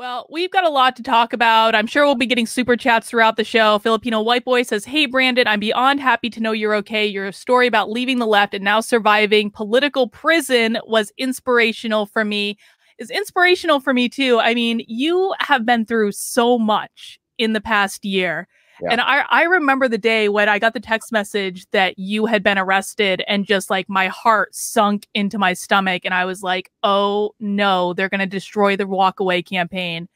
Well, we've got a lot to talk about. I'm sure we'll be getting super chats throughout the show. Filipino White Boy says, Hey, Brandon, I'm beyond happy to know you're okay. Your story about leaving the left and now surviving political prison was inspirational for me. Is inspirational for me too. I mean, you have been through so much in the past year. Yeah. And I, I remember the day when I got the text message that you had been arrested and just like my heart sunk into my stomach. And I was like, oh no, they're going to destroy the walkaway campaign.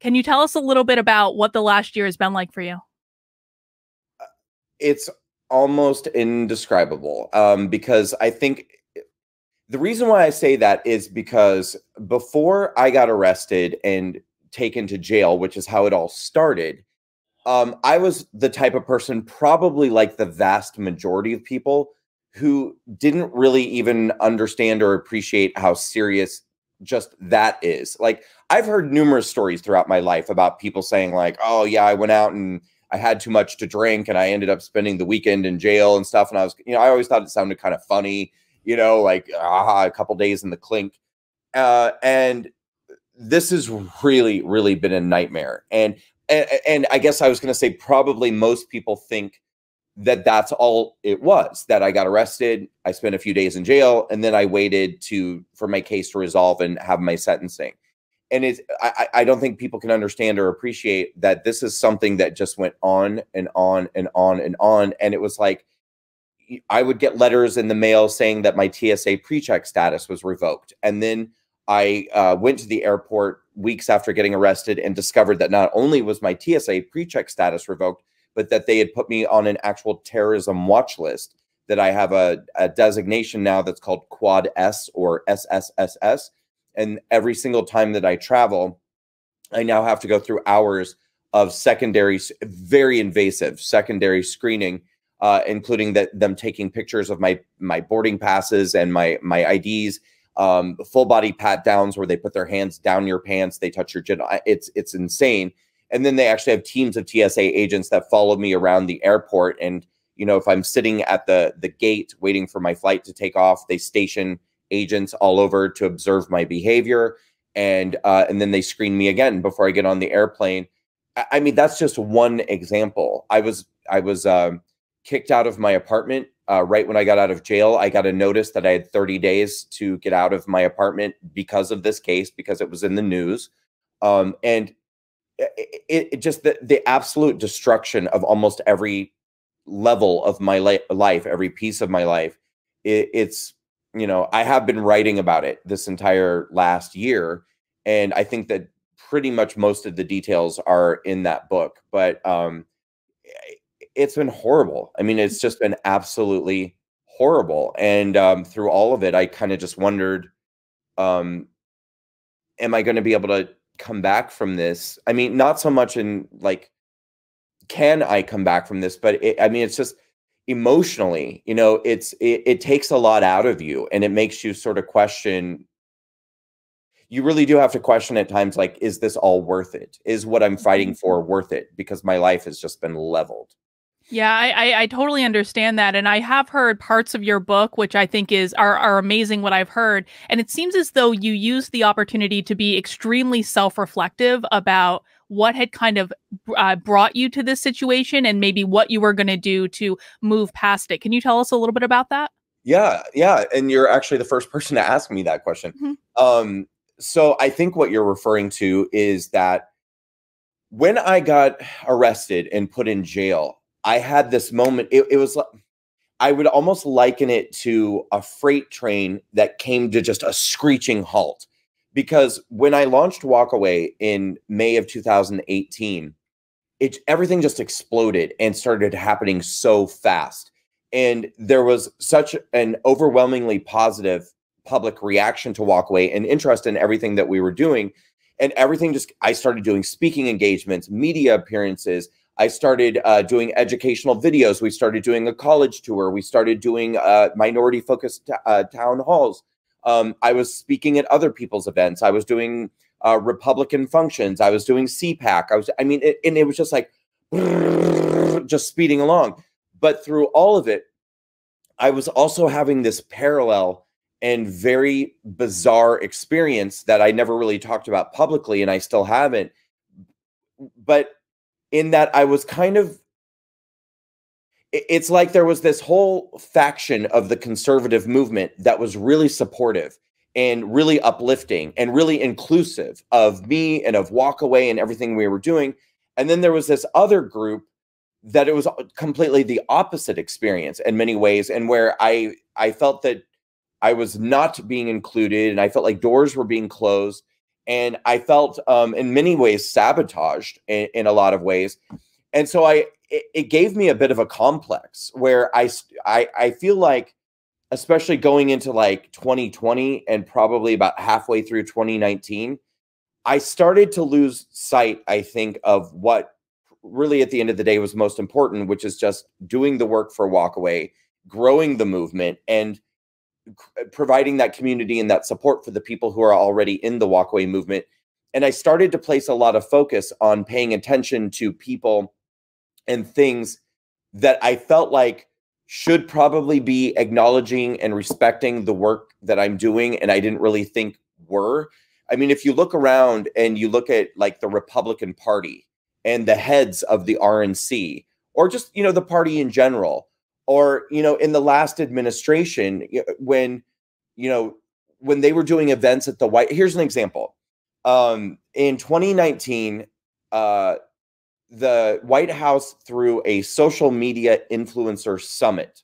Can you tell us a little bit about what the last year has been like for you? Uh, it's almost indescribable um, because I think the reason why I say that is because before I got arrested and taken to jail, which is how it all started, um, I was the type of person, probably like the vast majority of people, who didn't really even understand or appreciate how serious just that is. Like, I've heard numerous stories throughout my life about people saying, like, oh, yeah, I went out and I had too much to drink and I ended up spending the weekend in jail and stuff. And I was, you know, I always thought it sounded kind of funny, you know, like, ah, a couple days in the clink. Uh, and this has really, really been a nightmare. And and, and I guess I was going to say probably most people think that that's all it was that I got arrested. I spent a few days in jail, and then I waited to for my case to resolve and have my sentencing. And it's I, I don't think people can understand or appreciate that this is something that just went on and on and on and on. And it was like I would get letters in the mail saying that my TSA pre-check status was revoked, and then I uh, went to the airport weeks after getting arrested and discovered that not only was my TSA pre-check status revoked, but that they had put me on an actual terrorism watch list. That I have a, a designation now that's called Quad S or SSSS. And every single time that I travel, I now have to go through hours of secondary, very invasive secondary screening, uh, including that them taking pictures of my my boarding passes and my my IDs um, full body pat downs where they put their hands down your pants, they touch your chin. It's it's insane. And then they actually have teams of TSA agents that follow me around the airport. And you know, if I'm sitting at the the gate waiting for my flight to take off, they station agents all over to observe my behavior, and uh, and then they screen me again before I get on the airplane. I, I mean, that's just one example. I was I was uh, kicked out of my apartment uh, right when I got out of jail, I got a notice that I had 30 days to get out of my apartment because of this case, because it was in the news. Um, and it, it, just the, the absolute destruction of almost every level of my life, every piece of my life. It, it's, you know, I have been writing about it this entire last year. And I think that pretty much most of the details are in that book. But um, it's been horrible. I mean, it's just been absolutely horrible. And um, through all of it, I kind of just wondered, um, am I going to be able to come back from this? I mean, not so much in like, can I come back from this? But it, I mean, it's just emotionally, you know, it's it, it takes a lot out of you, and it makes you sort of question. You really do have to question at times, like, is this all worth it? Is what I'm fighting mm-hmm. for worth it? Because my life has just been leveled. Yeah, I, I, I totally understand that, and I have heard parts of your book, which I think is are are amazing. What I've heard, and it seems as though you used the opportunity to be extremely self reflective about what had kind of uh, brought you to this situation, and maybe what you were going to do to move past it. Can you tell us a little bit about that? Yeah, yeah, and you're actually the first person to ask me that question. Mm-hmm. Um, so I think what you're referring to is that when I got arrested and put in jail, I had this moment. It, it was like I would almost liken it to a freight train that came to just a screeching halt. Because when I launched Walkaway in May of 2018, it everything just exploded and started happening so fast. And there was such an overwhelmingly positive public reaction to Walkaway and interest in everything that we were doing. And everything just, I started doing speaking engagements, media appearances, I started uh, doing educational videos. We started doing a college tour. We started doing uh, minority focused uh, town halls. Um, I was speaking at other people's events. I was doing uh, Republican functions. I was doing CPAC. I was, I mean, it, and it was just like just speeding along. But through all of it, I was also having this parallel and very bizarre experience that I never really talked about publicly, and I still haven't. But in that, I was kind of it's like there was this whole faction of the conservative movement that was really supportive and really uplifting and really inclusive of me and of walkaway and everything we were doing. And then there was this other group that it was completely the opposite experience in many ways and where i i felt that i was not being included and i felt like doors were being closed and i felt um, in many ways sabotaged in, in a lot of ways. And so i it, it gave me a bit of a complex where I, I I feel like especially going into like 2020 and probably about halfway through 2019 I started to lose sight I think of what really at the end of the day was most important which is just doing the work for walkaway growing the movement and Uh, providing that community and that support for the people who are already in the walkaway movement and I started to place a lot of focus on paying attention to people and things that I felt like should probably be acknowledging and respecting the work that I'm doing and I didn't really think were. I mean, if you look around and you look at like the Republican Party and the heads of the RNC or just, you know, the party in general or, you know, in the last administration when, you know, when they were doing events at the White Here's an example. Um in 2019 uh the White House threw a social media influencer summit,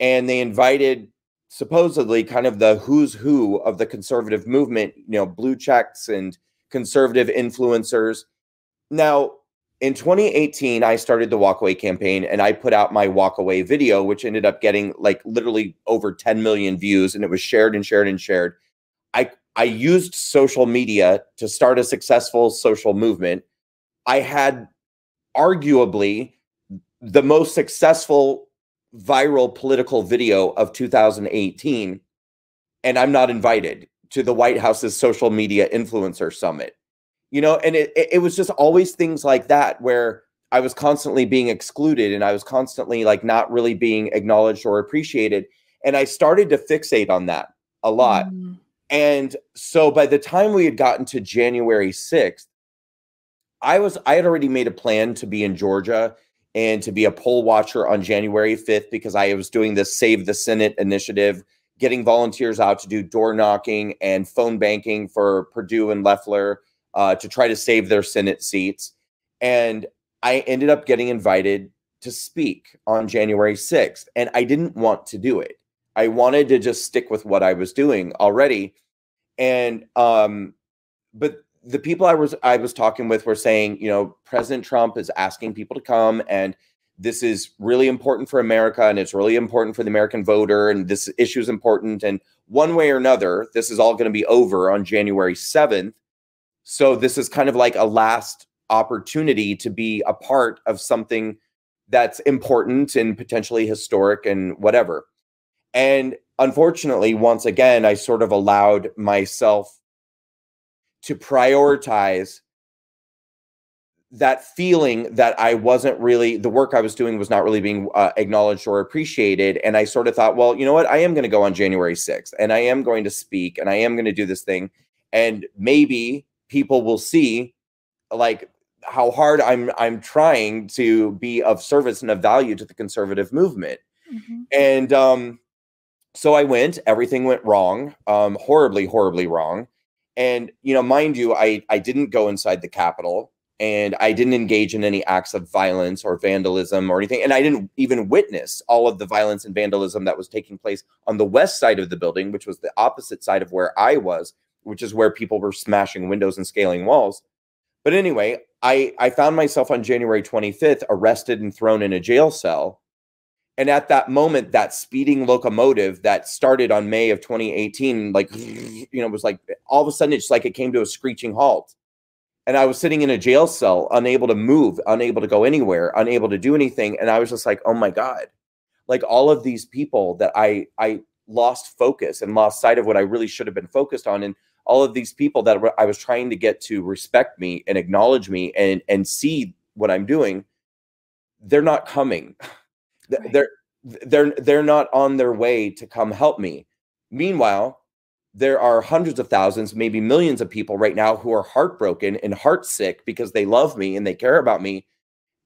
and they invited supposedly kind of the who's who of the conservative movement, you know, blue checks and conservative influencers. Now, in 2018, I started the Walkaway campaign and I put out my Walkaway video, which ended up getting like literally over 10 million views, and it was shared and shared and shared. I I used social media to start a successful social movement. I had arguably the most successful viral political video of 2018 and I'm not invited to the White House's social media influencer summit. You know, and it it was just always things like that where I was constantly being excluded and I was constantly like not really being acknowledged or appreciated and I started to fixate on that a lot. Mm. And so by the time we had gotten to January 6th, I was I had already made a plan to be in Georgia and to be a poll watcher on January 5th because I was doing this Save the Senate initiative, getting volunteers out to do door knocking and phone banking for Perdue and Loeffler uh, to try to save their Senate seats. And I ended up getting invited to speak on January 6th, and I didn't want to do it. I wanted to just stick with what I was doing already. And um, but the people I was I was talking with were saying, you know, President Trump is asking people to come and this is really important for America and it's really important for the American voter and this issue is important and one way or another this is all going to be over on January 7th. So this is kind of like a last opportunity to be a part of something that's important and potentially historic and whatever. And unfortunately, once again, I sort of allowed myself to prioritize that feeling that I wasn't really the work I was doing was not really being uh, acknowledged or appreciated. And I sort of thought, well, you know what? I am going to go on January 6th and I am going to speak and I am going to do this thing. And maybe people will see like how hard I'm I'm trying to be of service and of value to the conservative movement. Mm-hmm. And um so I went, everything went wrong, um horribly horribly wrong and you know, mind you, I I didn't go inside the Capitol and I didn't engage in any acts of violence or vandalism or anything. And I didn't even witness all of the violence and vandalism that was taking place on the west side of the building, which was the opposite side of where I was, which is where people were smashing windows and scaling walls. But anyway, I, I found myself on January 25th arrested and thrown in a jail cell and at that moment, that speeding locomotive that started on May of 2018, like, you know, was like all of a sudden it's like it came to a screeching halt. And I was sitting in a jail cell, unable to move, unable to go anywhere, unable to do anything. And I was just like, oh my God. Like all of these people that I I lost focus and lost sight of what I really should have been focused on. And all of these people that I was trying to get to respect me and acknowledge me and and see what I'm doing, they're not coming. Right. They're they're they're not on their way to come help me. Meanwhile, there are hundreds of thousands, maybe millions of people right now who are heartbroken and heartsick because they love me and they care about me.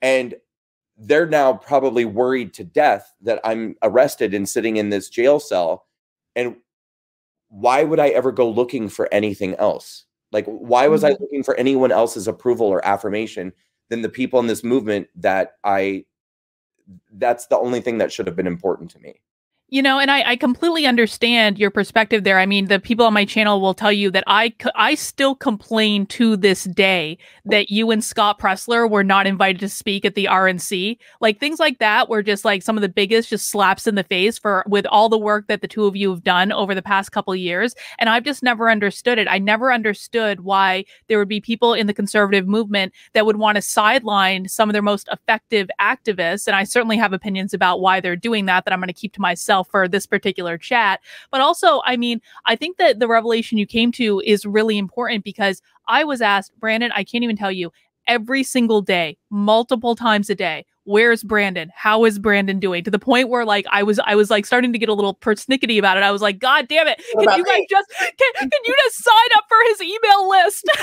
And they're now probably worried to death that I'm arrested and sitting in this jail cell. And why would I ever go looking for anything else? Like, why was I mm-hmm. looking for anyone else's approval or affirmation than the people in this movement that I, that's the only thing that should have been important to me. You know, and I, I completely understand your perspective there. I mean, the people on my channel will tell you that I, I still complain to this day that you and Scott Presler were not invited to speak at the RNC. Like things like that were just like some of the biggest just slaps in the face for with all the work that the two of you have done over the past couple years. And I've just never understood it. I never understood why there would be people in the conservative movement that would want to sideline some of their most effective activists. And I certainly have opinions about why they're doing that that I'm going to keep to myself myself for this particular chat. But also, I mean, I think that the revelation you came to is really important because I was asked, Brandon, I can't even tell you every single day, multiple times a day. Where's Brandon? How is Brandon doing? To the point where like I was I was like starting to get a little persnickety about it. I was like, God damn it. Can you guys me? just can, can you just sign up for his email list?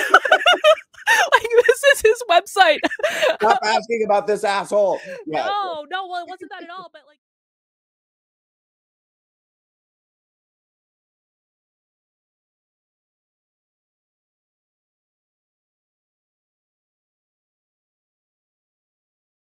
like this is his website. Stop asking about this asshole. Yeah. No, no, well it wasn't that at all. But like